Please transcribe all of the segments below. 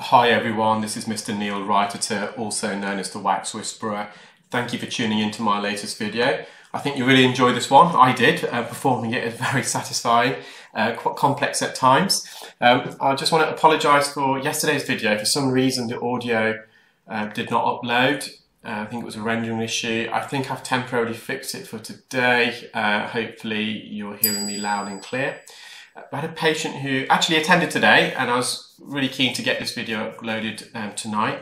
Hi everyone, this is Mr. Neel Raithatha, also known as the Wax Whisperer. Thank you for tuning into my latest video. I think you really enjoyed this one. I did. Uh, performing it is very satisfying, uh, quite complex at times. Um, I just want to apologise for yesterday's video. For some reason, the audio uh, did not upload. Uh, I think it was a rendering issue. I think I've temporarily fixed it for today. Uh, hopefully, you're hearing me loud and clear. I had a patient who actually attended today, and I was really keen to get this video uploaded um, tonight.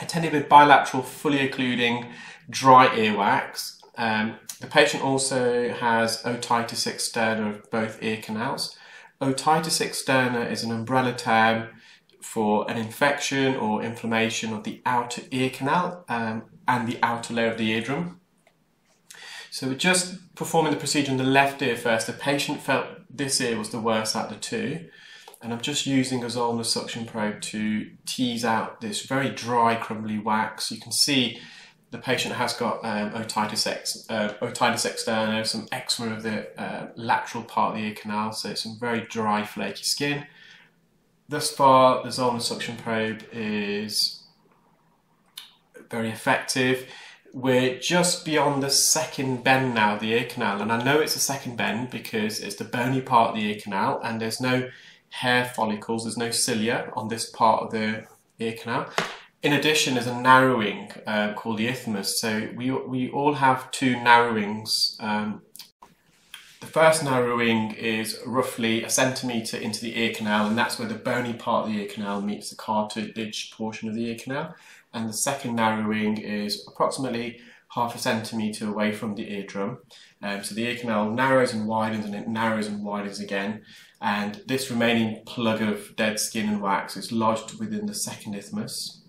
Attended with bilateral, fully occluding dry earwax. Um, the patient also has otitis externa of both ear canals. Otitis externa is an umbrella term for an infection or inflammation of the outer ear canal um, and the outer layer of the eardrum. So we're just performing the procedure on the left ear first. The patient felt this ear was the worst out of the two. And I'm just using a Zollner suction probe to tease out this very dry, crumbly wax. You can see the patient has got um, otitis, ex, uh, otitis externa, some eczema of the uh, lateral part of the ear canal, so some very dry, flaky skin. Thus far, the Zollner suction probe is very effective we're just beyond the second bend now, the ear canal. And I know it's a second bend because it's the bony part of the ear canal and there's no hair follicles, there's no cilia on this part of the ear canal. In addition, there's a narrowing uh, called the isthmus. So we, we all have two narrowings. Um, the first narrowing is roughly a centimetre into the ear canal and that's where the bony part of the ear canal meets the cartilage portion of the ear canal and the second narrowing is approximately half a centimetre away from the eardrum. Um, so the ear canal narrows and widens and it narrows and widens again. And this remaining plug of dead skin and wax is lodged within the second isthmus.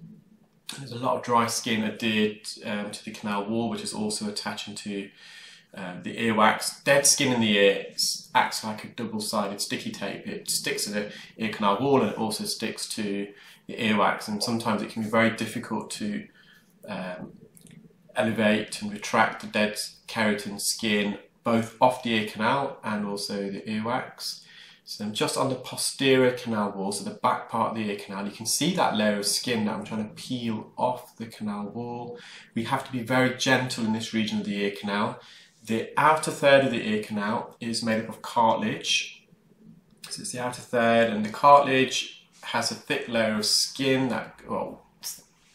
There's a lot of dry skin adhered um, to the canal wall, which is also attaching to um, the earwax. Dead skin in the ear acts like a double-sided sticky tape. It sticks to the ear canal wall and it also sticks to the earwax and sometimes it can be very difficult to um, elevate and retract the dead keratin skin both off the ear canal and also the earwax. So just on the posterior canal wall, so the back part of the ear canal, you can see that layer of skin that I'm trying to peel off the canal wall. We have to be very gentle in this region of the ear canal. The outer third of the ear canal is made up of cartilage. So it's the outer third and the cartilage has a thick layer of skin that, well,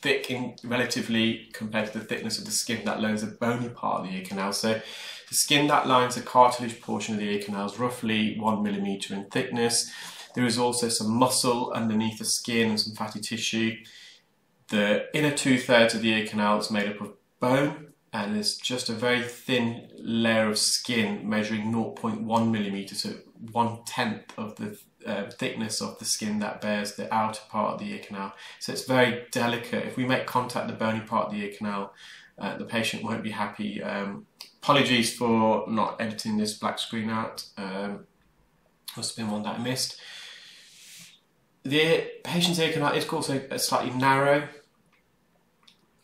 thick in relatively compared to the thickness of the skin that lines the bony part of the ear canal. So the skin that lines the cartilage portion of the ear canal is roughly one millimeter in thickness. There is also some muscle underneath the skin and some fatty tissue. The inner two thirds of the ear canal is made up of bone and there's just a very thin layer of skin measuring 0.1 millimeter, so one tenth of the uh, thickness of the skin that bears the outer part of the ear canal. So it's very delicate. If we make contact the bony part of the ear canal, uh, the patient won't be happy. Um, apologies for not editing this black screen out. Um, must have been one that I missed. The patient's ear canal is also slightly narrow,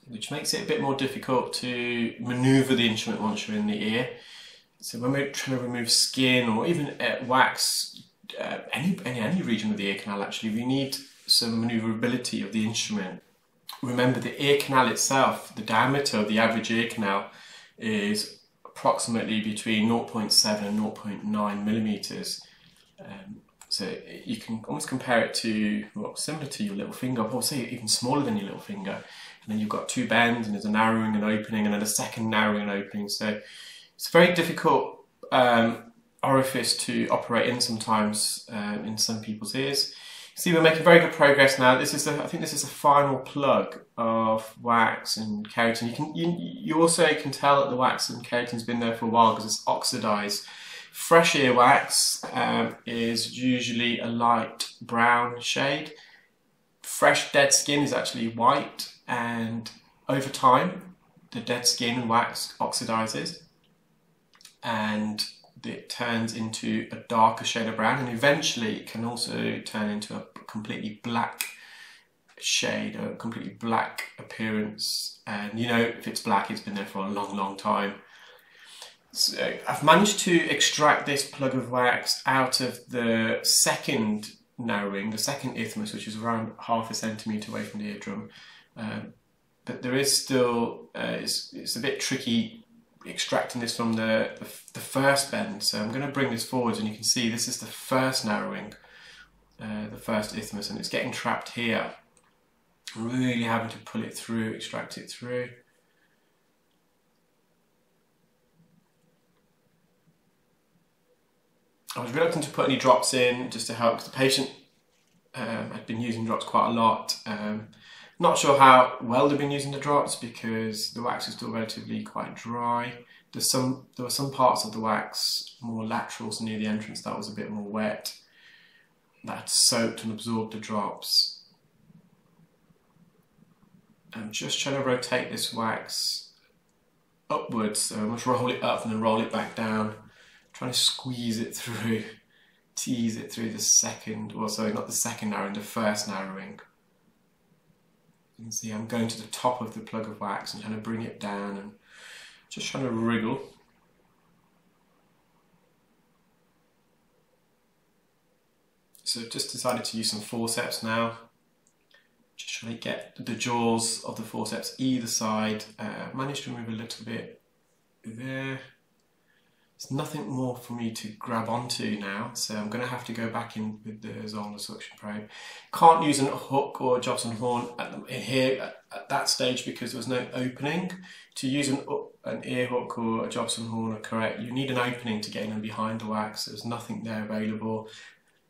which makes it a bit more difficult to manoeuvre the instrument once you're in the ear. So when we're trying to remove skin or even uh, wax uh, any, any, any region of the ear canal actually, we need some maneuverability of the instrument. Remember the ear canal itself, the diameter of the average ear canal is approximately between 0.7 and 0.9 millimeters. Um, so you can almost compare it to, well, similar to your little finger, or say even smaller than your little finger. And then you've got two bends, and there's a narrowing and opening, and then a second narrowing and opening. So it's very difficult um, orifice to operate in sometimes um, in some people's ears. See, we're making very good progress now. This is the, I think this is the final plug of wax and keratin. You can, you, you also can tell that the wax and keratin's been there for a while because it's oxidized. Fresh earwax um, is usually a light brown shade. Fresh dead skin is actually white, and over time, the dead skin and wax oxidizes, and it turns into a darker shade of brown and eventually it can also turn into a completely black shade, a completely black appearance. And you know, if it's black, it's been there for a long, long time. So I've managed to extract this plug of wax out of the second narrowing, the second isthmus, which is around half a centimetre away from the eardrum. Um, but there is still, uh, it's, it's a bit tricky extracting this from the, the, the, first bend. So I'm going to bring this forward and you can see this is the first narrowing, uh, the first isthmus, and it's getting trapped here. Really having to pull it through, extract it through. I was reluctant to put any drops in just to help because the patient um, had been using drops quite a lot. Um, not sure how well they've been using the drops because the wax is still relatively quite dry. There's some, there were some parts of the wax more lateral, so near the entrance that was a bit more wet. That soaked and absorbed the drops. I'm just trying to rotate this wax upwards, so I must roll it up and then roll it back down trying to squeeze it through, tease it through the second, well sorry, not the second narrowing, the first narrowing. You can see I'm going to the top of the plug of wax and trying to bring it down and just trying to wriggle. So I've just decided to use some forceps now. Just trying to get the jaws of the forceps either side. Uh, managed to move a little bit there. There's nothing more for me to grab onto now, so I'm going to have to go back in with the Zollner suction probe. Can't use a hook or a Jobson horn the, here at, at, that stage because there was no opening. To use an, an ear hook or a Jobson horn or correct, you need an opening to get in behind the wax. There's nothing there available.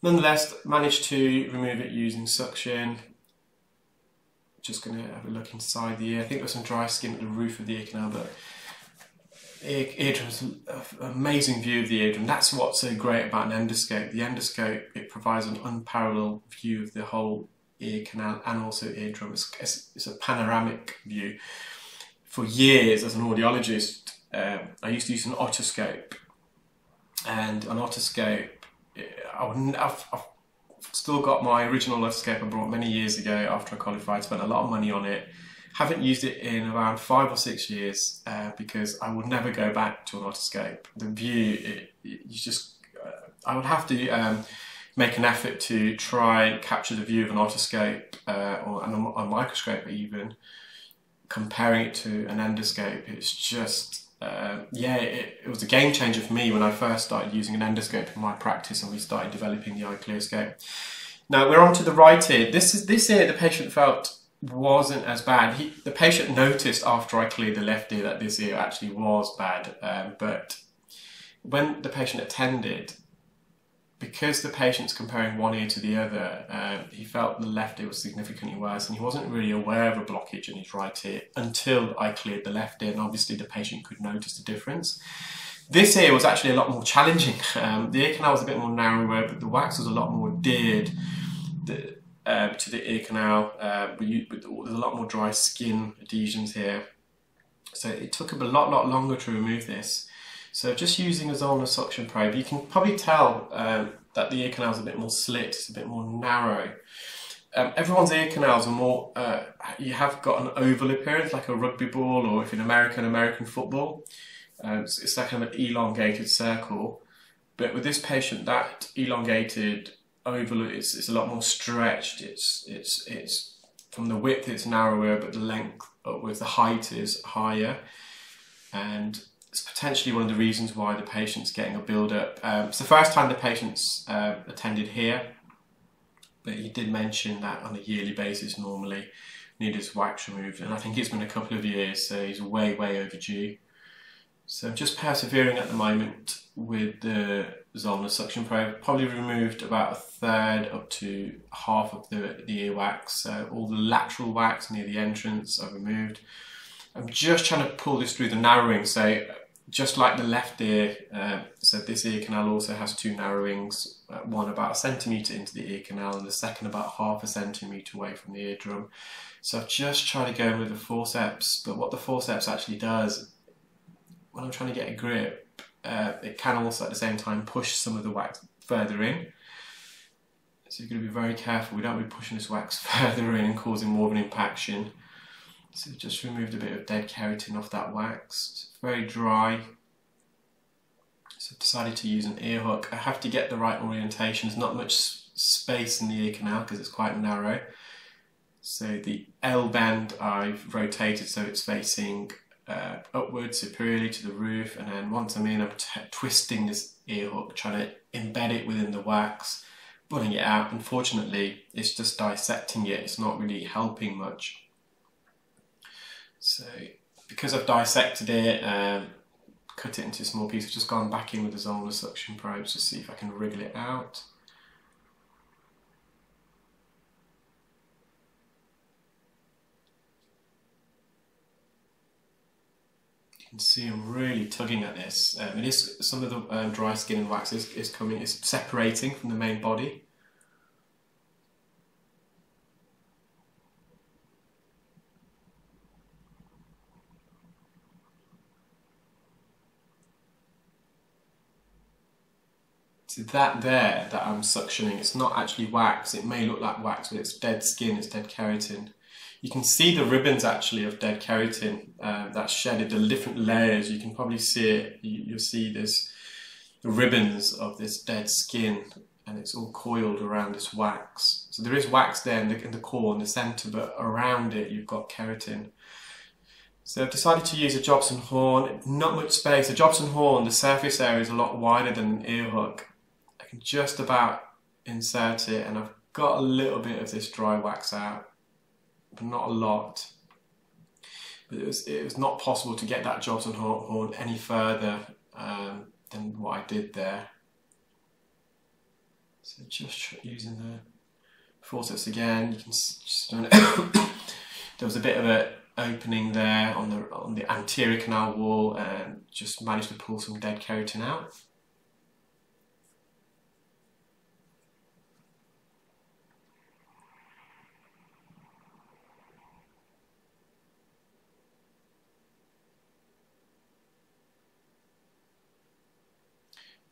Nonetheless, managed to remove it using suction. Just going to have a look inside the ear. I think there's some dry skin at the roof of the ear canal, but eardrum's an amazing view of the eardrum. That's what's so great about an endoscope. The endoscope, it provides an unparalleled view of the whole ear canal and also eardrum. It's, it's, it's a panoramic view. For years as an audiologist, um, I used to use an otoscope. And an otoscope, I wouldn't, I've, I've still got my original otoscope I bought many years ago after I qualified, spent a lot of money on it haven't used it in around five or six years uh, because I would never go back to an otoscope. The view, it, it, you just, uh, I would have to um, make an effort to try capture the view of an otoscope uh, or a, a, microscope even. Comparing it to an endoscope, it's just, uh, yeah, it, it, was a game changer for me when I first started using an endoscope in my practice and we started developing the iClearScope. Now we're on to the right ear. This is this ear the patient felt wasn't as bad. He, the patient noticed after I cleared the left ear that this ear actually was bad, um, but when the patient attended, because the patient's comparing one ear to the other, uh, he felt the left ear was significantly worse and he wasn't really aware of a blockage in his right ear until I cleared the left ear and obviously the patient could notice the difference. This ear was actually a lot more challenging. Um, the ear canal was a bit more narrower, but the wax was a lot more deared. The, um, to the ear canal. Uh, we, there's a lot more dry skin adhesions here. So it took a lot, lot longer to remove this. So just using a Zollner suction probe, you can probably tell um, that the ear canal is a bit more slit, it's a bit more narrow. Um, everyone's ear canals are more, uh, you have got an oval appearance like a rugby ball or if in American, American football. Um, it's, it's like kind of an elongated circle. But with this patient, that elongated oval it's, it's a lot more stretched. It's it's it's from the width it's narrower, but the length with the height is higher, and it's potentially one of the reasons why the patient's getting a build-up. Um, it's the first time the patient's uh, attended here, but he did mention that on a yearly basis normally needed his wax removed, and I think it's been a couple of years, so he's way way overdue. So just persevering at the moment with the Zollner suction probe. Probably removed about a third up to half of the, the ear wax. So all the lateral wax near the entrance I've removed. I'm just trying to pull this through the narrowing. So just like the left ear, uh, so this ear canal also has two narrowings, uh, one about a centimetre into the ear canal and the second about half a centimetre away from the eardrum. So I've just tried to go in with the forceps, but what the forceps actually does when I'm trying to get a grip, uh, it can also at the same time push some of the wax further in. So you've got to be very careful. We don't be pushing this wax further in and causing more of an impaction. So just removed a bit of dead keratin off that wax. It's very dry. So I've decided to use an ear hook. I have to get the right orientation. There's not much space in the ear canal because it's quite narrow. So the L band I've rotated so it's facing uh, upwards superiorly to the roof and then once I'm in I'm twisting this ear hook trying to embed it within the wax pulling it out. Unfortunately it's just dissecting it. It's not really helping much. So because I've dissected it um, cut it into a small pieces I've just gone back in with the Zollner suction probes to see if I can wriggle it out can see I'm really tugging at this. Um, it is some of the um, dry skin and wax is, is coming, is separating from the main body. So that there that I'm suctioning, it's not actually wax. It may look like wax, but it's dead skin, it's dead keratin. You can see the ribbons actually of dead keratin uh, that's shedded, the different layers. You can probably see it. You, will see this the ribbons of this dead skin and it's all coiled around this wax. So there is wax there in the, in the core in the center, but around it you've got keratin. So I've decided to use a Jobson horn, not much space. A Jobson horn, the surface area is a lot wider than an ear hook. I can just about insert it and I've got a little bit of this dry wax out not a lot. But it was, it was not possible to get that Jobson horn any further um, than what I did there. So just using the forceps again, you can just there was a bit of an opening there on the on the anterior canal wall, and just managed to pull some dead keratin out.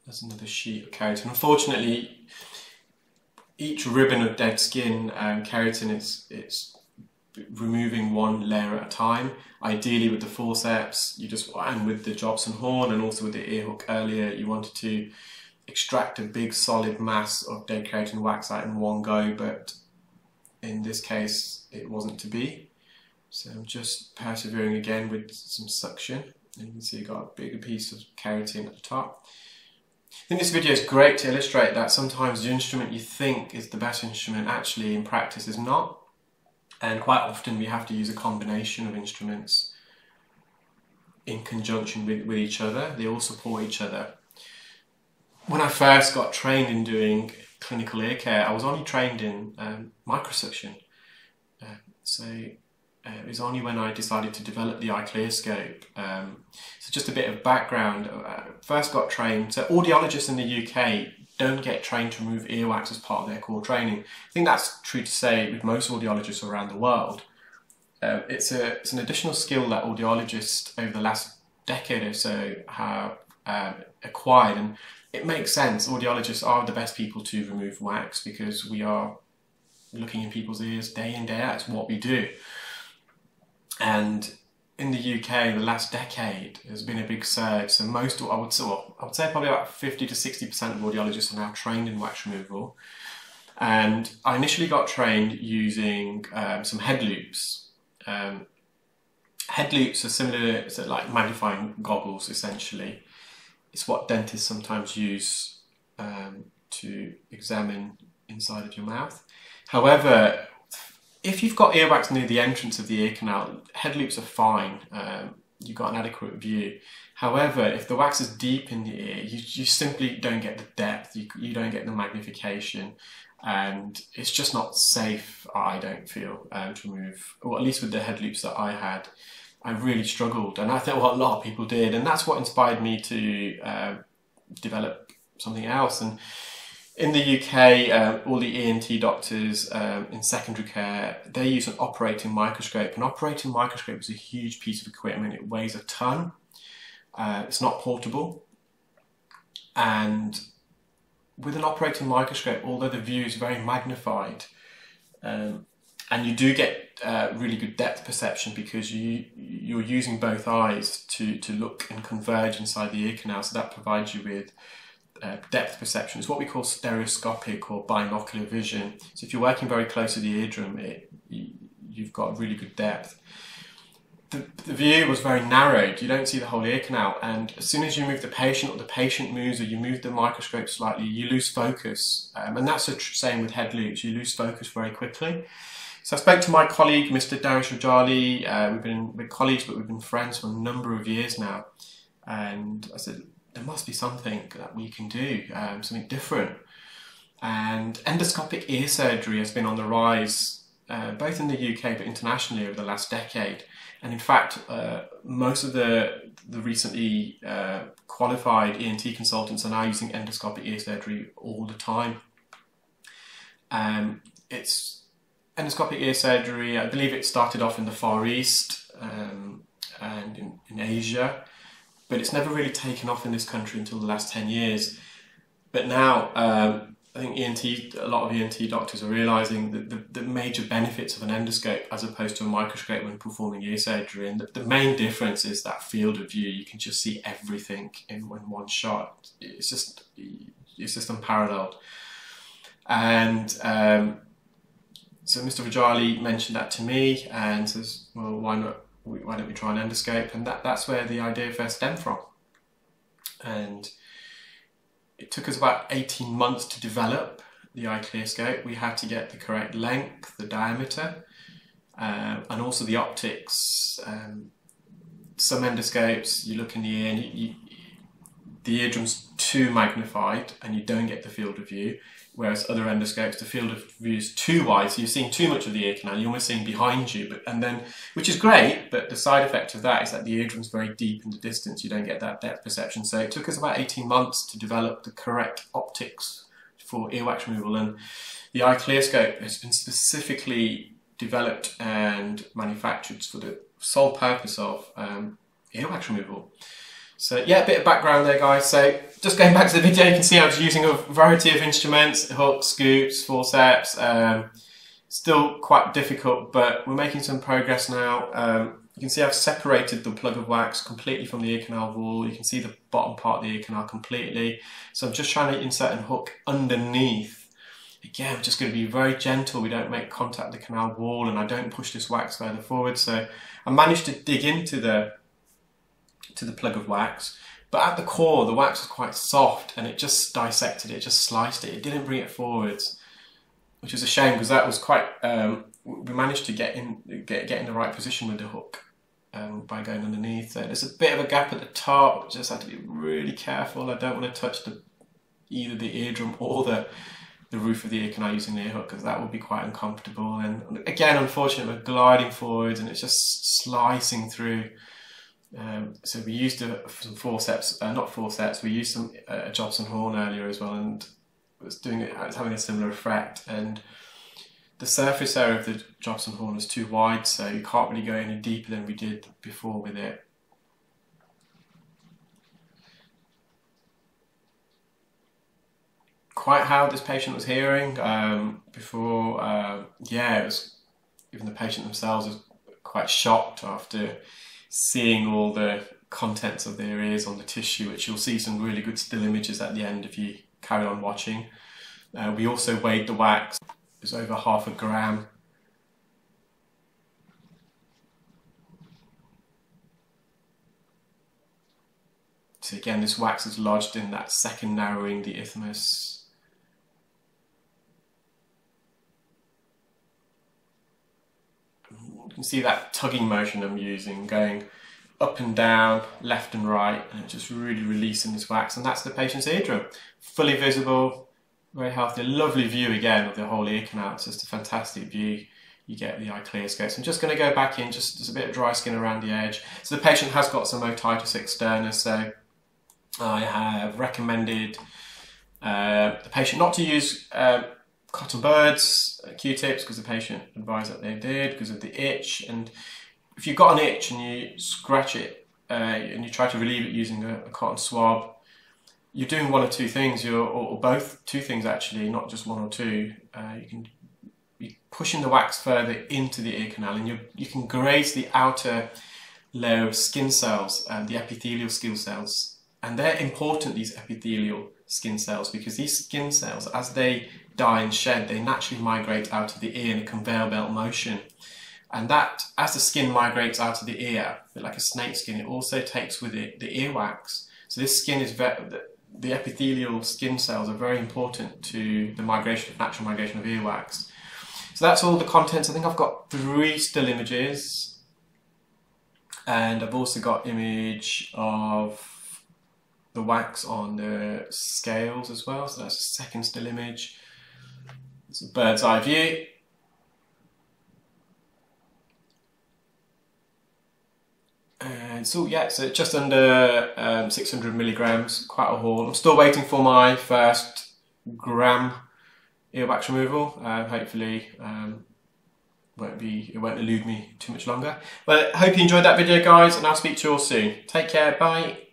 There's another sheet of keratin. Unfortunately, each ribbon of dead skin um, keratin is it's removing one layer at a time. Ideally, with the forceps, you just and with the Jobson horn, and also with the ear hook earlier, you wanted to extract a big solid mass of dead keratin wax out in one go, but in this case, it wasn't to be. So I'm just persevering again with some suction. And you can see I got a bigger piece of keratin at the top. I think this video is great to illustrate that sometimes the instrument you think is the best instrument actually in practice is not. And quite often we have to use a combination of instruments in conjunction with, with each other. They all support each other. When I first got trained in doing clinical ear care, I was only trained in um, microsuction. Uh, so it was only when I decided to develop the iClearScope. Um, so just a bit of background. Uh, first got trained. So audiologists in the UK don't get trained to remove earwax as part of their core training. I think that's true to say with most audiologists around the world. Um, it's, a, it's an additional skill that audiologists over the last decade or so have um, acquired and it makes sense. Audiologists are the best people to remove wax because we are looking in people's ears day in, day out. It's what we do. And in the UK, the last decade has been a big surge. So most, I would I would say probably about 50 to 60% of audiologists are now trained in wax removal. And I initially got trained using um, some head loupes. Um, head loupes are similar to like magnifying goggles, essentially. It's what dentists sometimes use um, to examine inside of your mouth. However, if you've got earwax near the entrance of the ear canal, head loupes are fine. Um, you've got an adequate view. However, if the wax is deep in the ear, you, you simply don't get the depth, you, you don't get the magnification, and it's just not safe, I don't feel, um, to remove, or at least with the head loupes that I had. I really struggled, and I think what a lot of people did, and that's what inspired me to uh, develop something else. And in the UK, uh, all the ENT doctors um, in secondary care, they use an operating microscope. An operating microscope is a huge piece of equipment. It weighs a ton. Uh, it's not portable. And with an operating microscope, although the view is very magnified, um, and you do get uh, really good depth perception because you you're using both eyes to to look and converge inside the ear canal, so that provides you with uh, depth perception. It's what we call stereoscopic or binocular vision. So if you're working very close to the eardrum, it, you, you've got really good depth. The, the, view was very narrowed. You don't see the whole ear canal, and as soon as you move the patient or the patient moves or you move the microscope slightly, you lose focus. Um, and that's the same with head loupes. You lose focus very quickly. So I spoke to my colleague, Mr. Darius Rajali. Uh, we've been we're colleagues, but we've been friends for a number of years now. And I said, there must be something that we can do, um, something different. And endoscopic ear surgery has been on the rise, uh, both in the UK but internationally over the last decade. And in fact, uh, most of the, the recently uh, qualified ENT consultants are now using endoscopic ear surgery all the time. Um, it's endoscopic ear surgery, I believe it started off in the Far East um, and in, in, Asia, but it's never really taken off in this country until the last 10 years. But now, um, I think ENT, a lot of ENT doctors are realizing that the, the, major benefits of an endoscope as opposed to a microscope when performing ear surgery. And the, the main difference is that field of view. You can just see everything in, in one shot. It's just, it's just unparalleled. And um, so Mr. Rajali mentioned that to me and says, well, why not? Why don't we try an endoscope? And that, that's where the idea first stemmed from. And it took us about 18 months to develop the iClearScope. We had to get the correct length, the diameter, uh, and also the optics. Um, some endoscopes, you look in the ear and you, you, the eardrum's too magnified and you don't get the field of view whereas other endoscopes, the field of view is too wide, so you're seeing too much of the ear canal. You're almost seeing behind you, but and then which is great, but the side effect of that is that the eardrum's very deep in the distance. You don't get that depth perception. So it took us about 18 months to develop the correct optics for earwax removal, and the iClearScope has been specifically developed and manufactured for the sole purpose of um, earwax removal. So yeah, a bit of background there guys. So just going back to the video, you can see I was using a variety of instruments, hooks, scoops, forceps. Um, still quite difficult, but we're making some progress now. Um, you can see I've separated the plug of wax completely from the ear canal wall. You can see the bottom part of the ear canal completely. So I'm just trying to insert a hook underneath. Again, I'm just going to be very gentle. We don't make contact with the canal wall and I don't push this wax further forward. So I managed to dig into the to the plug of wax. But at the core, the wax was quite soft and it just dissected it, just sliced it. It didn't bring it forwards, which is a shame because that was quite. Um, we managed to get in, get, get in the right position with the hook um, by going underneath. There's a bit of a gap at the top. Just had to be really careful. I don't want to touch the either the eardrum or the the roof of the ear canal using the ear hook because that would be quite uncomfortable. And again, unfortunately, we're gliding forwards and it's just slicing through. Um, so we used some forceps, uh, not forceps. We used some uh, Jobson horn earlier as well, and was doing it. Was having a similar effect. And the surface area of the Jobson horn was too wide, so you can't really go any deeper than we did before with it. Quite how this patient was hearing um, before, uh, yeah, it was even the patient themselves was quite shocked after seeing all the contents of their ears on the tissue, which you'll see some really good still images at the end if you carry on watching. Uh, we also weighed the wax, it was over half a gram. So again, this wax is lodged in that second narrowing, the isthmus you can see that tugging motion I'm using going up and down, left and right, and just really releasing this wax. And that's the patient's eardrum. Fully visible, very healthy, lovely view again of the whole ear canal. It's just a fantastic view. You get the eye iClearScope. So I'm just going to go back in, just there's a bit of dry skin around the edge. So the patient has got some otitis externa, so I have recommended uh, the patient not to use uh, cotton buds, uh, Q-tips, because the patient advised that they did because of the itch. And if you've got an itch and you scratch it uh, and you try to relieve it using a, a, cotton swab, you're doing one or two things, you're, or, or both, two things actually, not just one or two. Uh, you can be pushing the wax further into the ear canal and you, you can graze the outer layer of skin cells, uh, the epithelial skin cells. And they're important, these epithelial skin cells because these skin cells, as they die and shed, they naturally migrate out of the ear in a conveyor belt motion. And that, as the skin migrates out of the ear, like a snake skin, it also takes with it the earwax. So this skin is very, the epithelial skin cells are very important to the migration, natural migration of earwax. So that's all the contents. I think I've got three still images. And I've also got image of the wax on the scales as well. So that's a second still image. It's a bird's eye view. And so yeah, so just under um, 600 milligrams, quite a haul. I'm still waiting for my first gram earwax removal. Uh, hopefully, um, won't be it won't elude me too much longer. But I hope you enjoyed that video, guys, and I'll speak to you all soon. Take care. Bye.